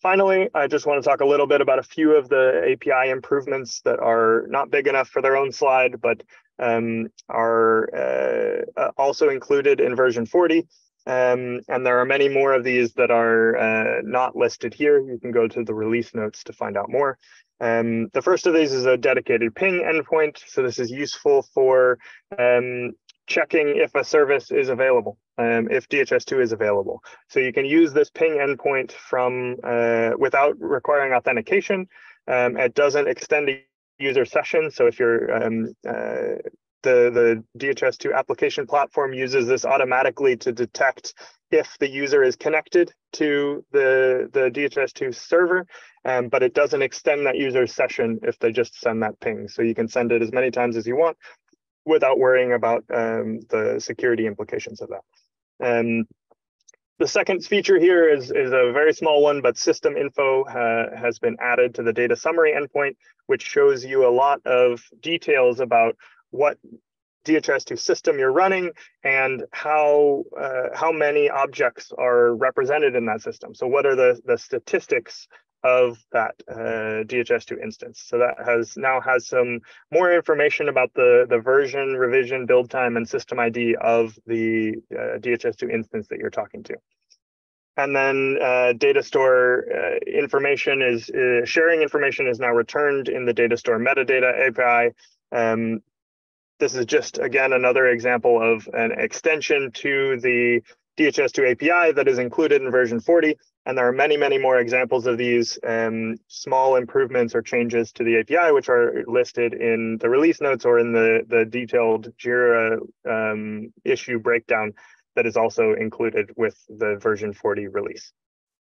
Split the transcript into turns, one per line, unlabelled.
Finally, I just want to talk a little bit about a few of the API improvements that are not big enough for their own slide, but um, are uh, uh also included in version 40. Um, and there are many more of these that are uh, not listed here. You can go to the release notes to find out more. Um, the first of these is a dedicated ping endpoint. So this is useful for um, checking if a service is available, um, if DHIS2 is available. So you can use this ping endpoint from uh, without requiring authentication. Um, it doesn't extend a user session. So if you're um, uh, the, the DHIS2 application platform uses this automatically to detect if the user is connected to the, the DHIS2 server, um, but it doesn't extend that user's session if they just send that ping. So you can send it as many times as you want without worrying about um, the security implications of that. Um, the second feature here is, is a very small one, but system info uh, has been added to the data summary endpoint, which shows you a lot of details about what DHIS2 system you're running and how uh, how many objects are represented in that system. So what are the, the statistics of that uh, DHIS2 instance. So that has now has some more information about the, the version, revision, build time, and system ID of the uh, DHIS2 instance that you're talking to. And then uh, data store uh, information is uh, sharing information is now returned in the data store metadata API. Um, this is just, again, another example of an extension to the DHIS2 API that is included in version 40 and there are many, many more examples of these um, small improvements or changes to the API, which are listed in the release notes or in the, the detailed JIRA um, issue breakdown that is also included with the version 40 release.